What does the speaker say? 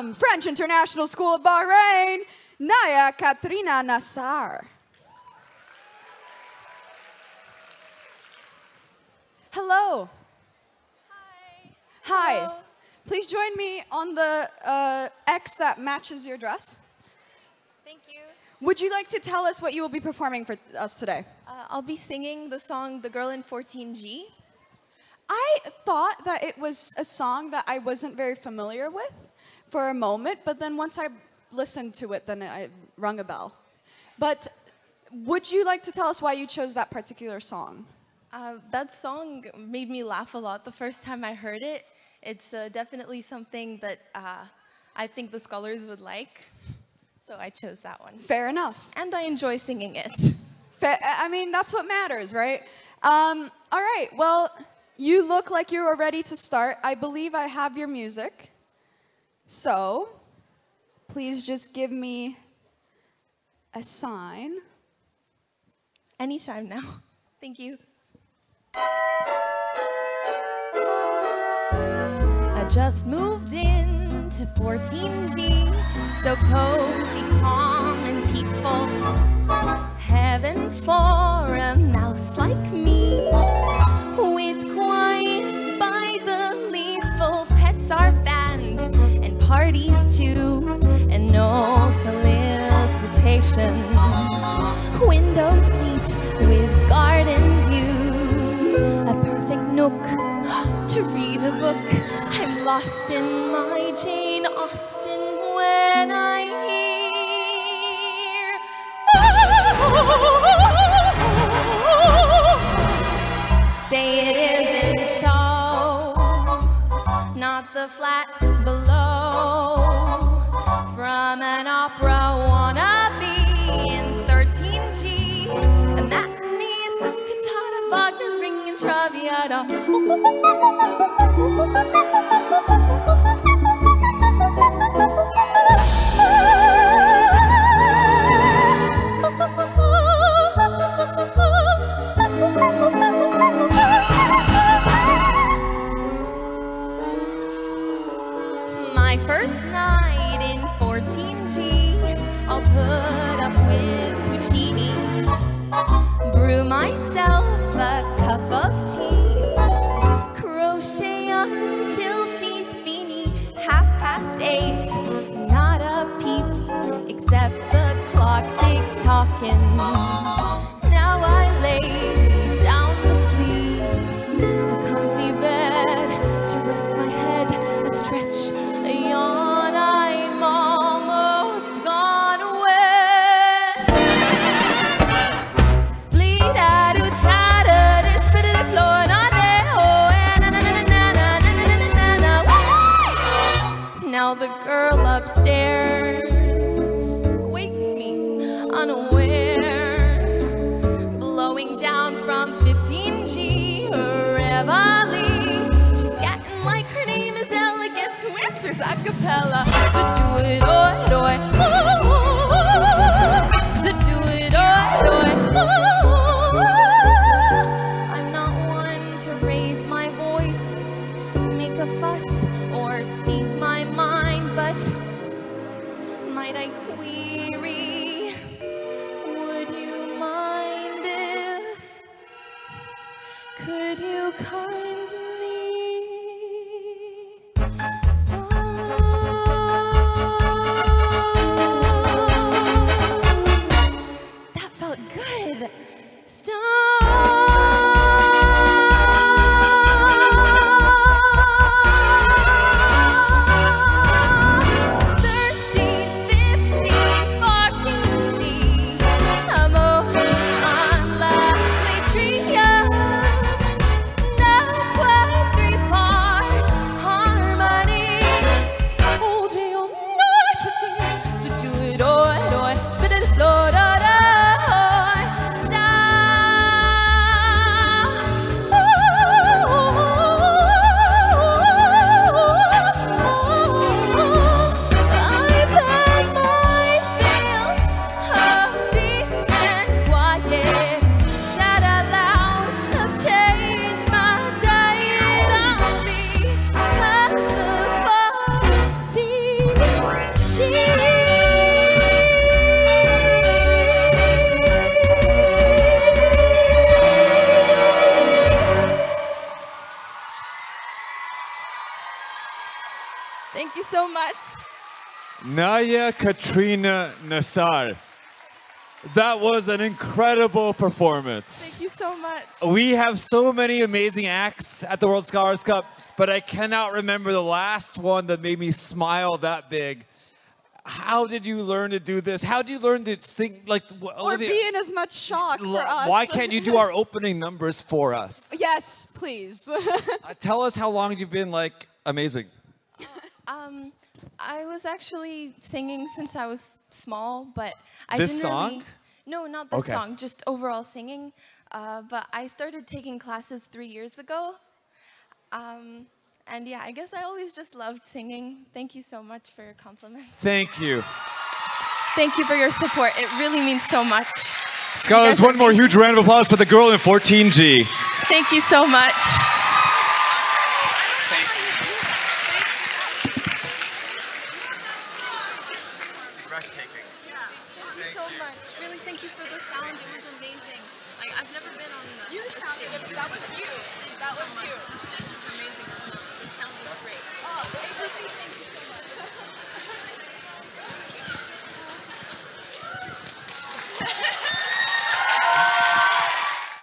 from French International School of Bahrain, Naya Katrina Nassar. Hello. Hi. Hi. Hello. Please join me on the uh, X that matches your dress. Thank you. Would you like to tell us what you will be performing for us today? Uh, I'll be singing the song The Girl in 14G. I thought that it was a song that I wasn't very familiar with for a moment, but then once I listened to it, then I rung a bell. But would you like to tell us why you chose that particular song? Uh, that song made me laugh a lot the first time I heard it. It's uh, definitely something that uh, I think the scholars would like. So I chose that one. Fair enough. And I enjoy singing it. I mean, that's what matters, right? Um, all right, well, you look like you are ready to start. I believe I have your music. So, please just give me a sign. Anytime now. Thank you. I just moved in to 14G, so cozy, calm, and peaceful. Heaven for a mouse like me, parties too, and no solicitations. Window seat with garden view, a perfect nook to read a book. I'm lost in my Jane Austen when I hear. Oh, say it isn't so, not the flat below in 13G. A matinee, some cantata, Wagner's Traviata. My first night in 14G, I'll put up with Puccini. Brew myself a cup of tea. Crochet until she's beanie. Half past eight, not a peep except the clock tick tocking. Now I lay upstairs wakes me unawares, blowing down from 15G reveille. She's scatting like her name is elegance, who answers a cappella. So do it, oi, oi. So do it, oi, oi. I'm not one to raise my voice, make a fuss, or speak might I query? Would you mind if? Could you kindly Thank you so much. Naya Katrina Nassar. That was an incredible performance. Thank you so much. We have so many amazing acts at the World Scholars Cup, but I cannot remember the last one that made me smile that big. How did you learn to do this? How do you learn to sing like Or Olivia, be in as much shock for us. Why can't you do our opening numbers for us? yes, please. Uh, tell us how long you've been like amazing. Um, I was actually singing since I was small, but I This didn't song? really. No, not this Okay. song. Just overall singing. Uh, but I started taking classes three years ago. Um, and yeah, I guess I always just loved singing. Thank you so much for your compliments. Thank you. Thank you for your support. It really means so much. Scholars, one more huge round of applause for the girl in 14G. Thank you so much. Breathtaking. Thank you so much. Really, thank you for the sound. It was amazing. Like I've never been on. you sounded. That was you. That was you.